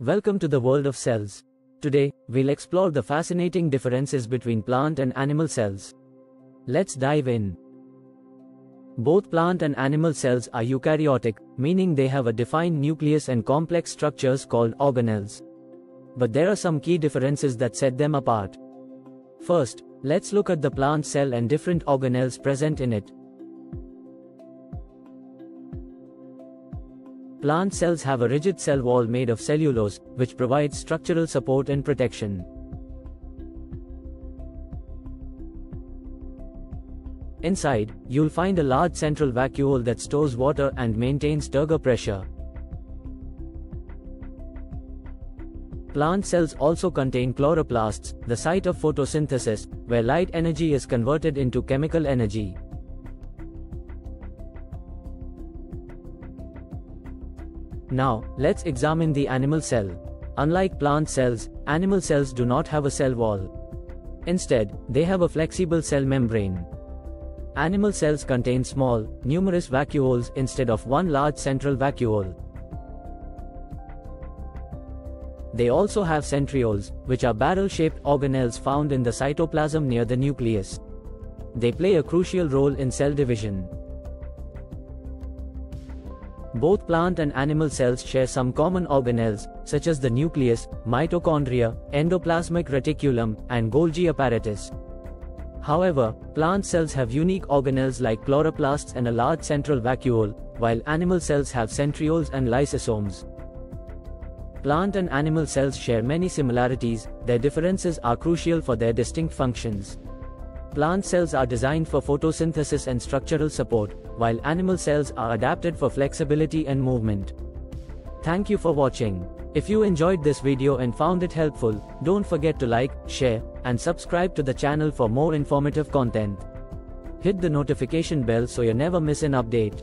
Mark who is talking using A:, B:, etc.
A: Welcome to the world of cells. Today, we'll explore the fascinating differences between plant and animal cells. Let's dive in. Both plant and animal cells are eukaryotic, meaning they have a defined nucleus and complex structures called organelles. But there are some key differences that set them apart. First, let's look at the plant cell and different organelles present in it. Plant cells have a rigid cell wall made of cellulose, which provides structural support and protection. Inside, you'll find a large central vacuole that stores water and maintains turgor pressure. Plant cells also contain chloroplasts, the site of photosynthesis, where light energy is converted into chemical energy. Now, let's examine the animal cell. Unlike plant cells, animal cells do not have a cell wall. Instead, they have a flexible cell membrane. Animal cells contain small, numerous vacuoles instead of one large central vacuole. They also have centrioles, which are barrel-shaped organelles found in the cytoplasm near the nucleus. They play a crucial role in cell division. Both plant and animal cells share some common organelles, such as the nucleus, mitochondria, endoplasmic reticulum, and Golgi apparatus. However, plant cells have unique organelles like chloroplasts and a large central vacuole, while animal cells have centrioles and lysosomes. Plant and animal cells share many similarities, their differences are crucial for their distinct functions. Plant cells are designed for photosynthesis and structural support, while animal cells are adapted for flexibility and movement. Thank you for watching. If you enjoyed this video and found it helpful, don't forget to like, share, and subscribe to the channel for more informative content. Hit the notification bell so you never miss an update.